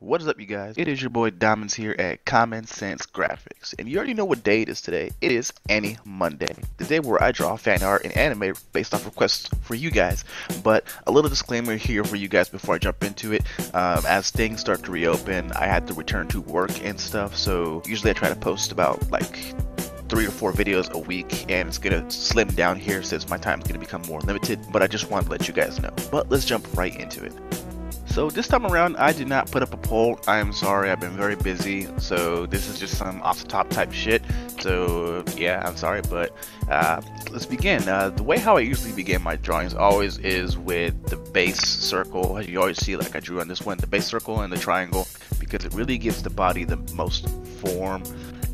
What is up, you guys? It is your boy Dominzs here at Common Sense Graphics, and you already know what day it is today. It is Anime Monday, the day where I draw fan art and anime based off requests for you guys. But a little disclaimer here for you guys before I jump into it. Um, as things start to reopen, I had to return to work and stuff, so usually I try to post about like three or four videos a week and it's gonna slim down here since my time is gonna become more limited but I just want to let you guys know but let's jump right into it so this time around, I did not put up a poll. I am sorry, I've been very busy. So this is just some off the top type shit. So yeah, I'm sorry, but uh, let's begin. Uh, the way how I usually begin my drawings always is with the base circle. As you always see like I drew on this one, the base circle and the triangle, because it really gives the body the most form.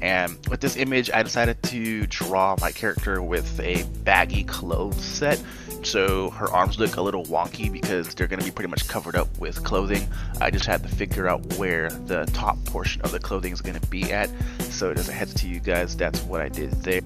And with this image, I decided to draw my character with a baggy clothes set so her arms look a little wonky because they're going to be pretty much covered up with clothing. I just had to figure out where the top portion of the clothing is going to be at. So as a heads to you guys, that's what I did there.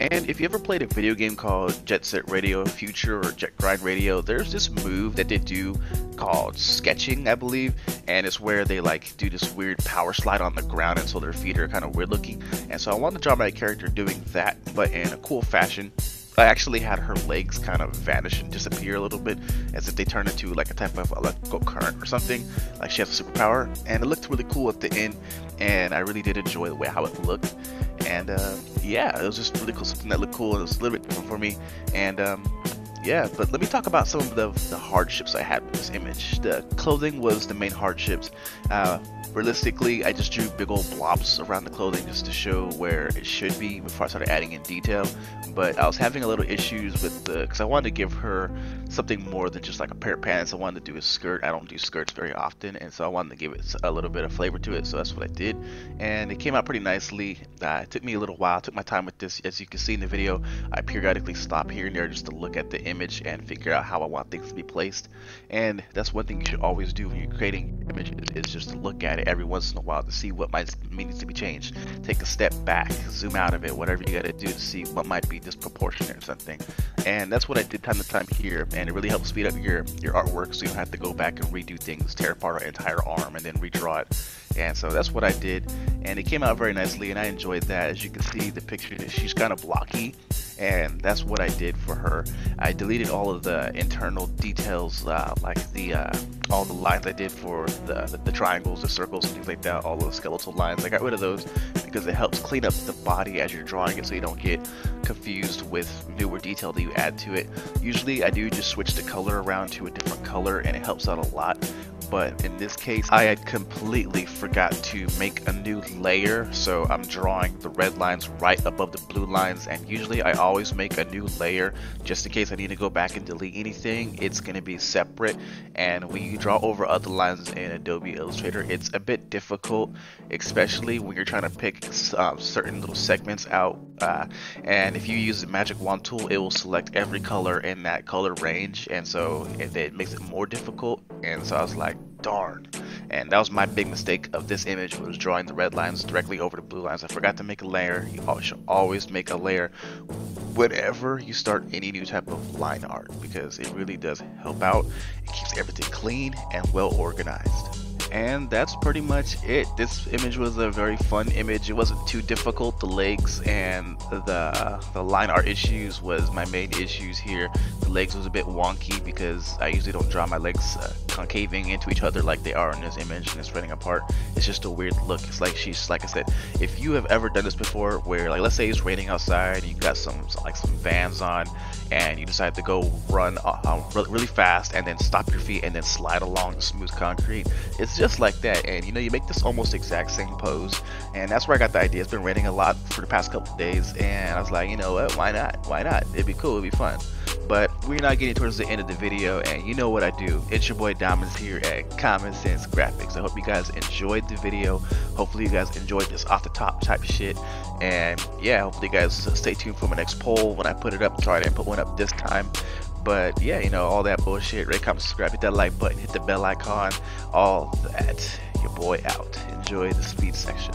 And if you ever played a video game called Jet Set Radio Future or Jet Grind Radio, there's this move that they do called sketching, I believe, and it's where they like do this weird power slide on the ground and so their feet are kind of weird looking. And so I wanted to draw my character doing that, but in a cool fashion. I actually had her legs kind of vanish and disappear a little bit, as if they turned into like a type of electrical current or something. Like she has a superpower, and it looked really cool at the end. And I really did enjoy the way how it looked. And uh, yeah, it was just really cool, something that looked cool. It was a little bit different for me. And um, yeah, but let me talk about some of the, the hardships I had with this image. The clothing was the main hardships. Uh, realistically, I just drew big old blobs around the clothing just to show where it should be before I started adding in detail. But I was having a little issues with the, because I wanted to give her something more than just like a pair of pants. I wanted to do a skirt. I don't do skirts very often, and so I wanted to give it a little bit of flavor to it. So that's what I did, and it came out pretty nicely. Uh, it took me a little while. I took my time with this. As you can see in the video, I periodically stop here and there just to look at the image and figure out how I want things to be placed. And that's one thing you should always do when you're creating images is just to look at it every once in a while to see what might needs to be changed. Take a step back, zoom out of it, whatever you got to do to see what might be disproportionate or something. And that's what I did time to time here, and it really helps speed up your your artwork so you don't have to go back and redo things, tear apart an entire arm, and then redraw it. And so that's what I did, and it came out very nicely, and I enjoyed that. As you can see, the picture she's kind of blocky, and that's what I did for her. I deleted all of the internal details, uh, like the uh, all the lines I did for the, the, the triangles, the circles, and things like that. All the skeletal lines, I got rid of those because it helps clean up the body as you're drawing it, so you don't get confused with newer detail that you add to it. Usually, I do just switch the color around to a different color, and it helps out a lot. But in this case I had completely forgot to make a new layer so I'm drawing the red lines right above the blue lines. And usually I always make a new layer just in case I need to go back and delete anything. It's going to be separate and when you draw over other lines in Adobe Illustrator it's a bit difficult especially when you're trying to pick um, certain little segments out uh, and if you use the magic wand tool it will select every color in that color range and so it, it makes it more difficult and so I was like darn. And that was my big mistake of this image was drawing the red lines directly over the blue lines. I forgot to make a layer. You should always make a layer whenever you start any new type of line art because it really does help out. It keeps everything clean and well organized and that's pretty much it. This image was a very fun image. It wasn't too difficult. The legs and the the line art issues was my main issues here the legs was a bit wonky because I usually don't draw my legs uh, concaving into each other like they are in this image and it's spreading apart. It's just a weird look. It's like she's like I said if you have ever done this before where like let's say it's raining outside and you got some like some vans on and you decide to go run uh, really fast and then stop your feet and then slide along the smooth concrete it's just like that. And you know you make this almost exact same pose and that's where I got the idea. It's been raining a lot for the past couple days and I was like you know what? Why not? Why not? It'd be cool. It'd be fun but we're not getting towards the end of the video and you know what I do it's your boy Dominzs here at Common Sense Graphics I hope you guys enjoyed the video hopefully you guys enjoyed this off the top type of shit and yeah hopefully you guys stay tuned for my next poll when I put it up sorry I didn't put one up this time but yeah, you know, all that bullshit. Rate, comment, subscribe, hit that like button, hit the bell icon, all that. Your boy out. Enjoy the speed section.